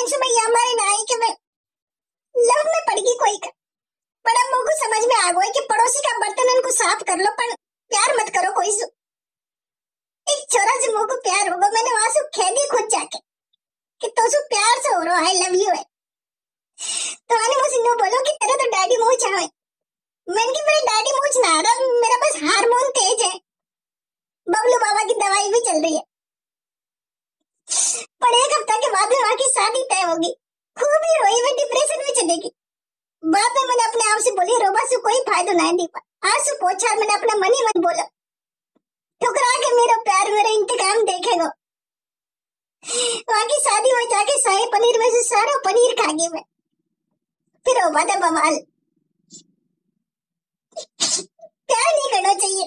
Experience में ये हमारे नाई के में लव में पड़ गई कोई का। पर अब मुझको समझ में आ गया कि पड़ोसी का बर्तन उनको साफ़ कर लो, पर प्यार मत करो कोई से एक छोरा से मुझको प्यार होगा, मैंने वहाँ से कह दी खुद जाके। कि तो सु प्यार से हो रहा आई लव यू है। तो मैंने मुझसे नो बोलो कि तेरा तो डैडी मुँह चाहे मैंने कि मेरे डैडी मुँह ना रहा मेरा बस हार्मोन तेज है, बबलू बाबा की दवाई भी चल रही है पर एक हफ़्ता के बाद में वहाँ की शादी तय होगी खूब ही रोई हुई डिप्रेशन में चलेगी बाद से बोली रोबा से कोई फ़ायदा नहीं दीपा आज से पोछा, मैंने अपना मन ही मन बोला। ठुकरा के मेरा प्यार, मेरा इंतकाम देखेगा वहाँ की शादी में जाके शाही पनीर में से सारा पनीर खा गई मैं। फिर रोबा था बवाल। प्यार नहीं करना चाहिए।